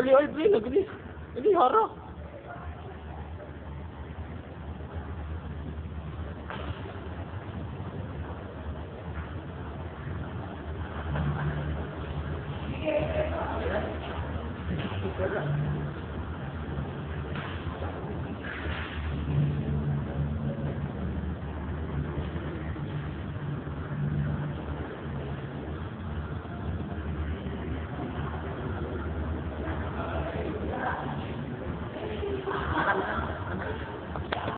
Ali, ay, pre, lagi ni. Ini hara. Gracias.